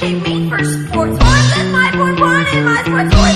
can be for sports. More than 5.1 in my sports.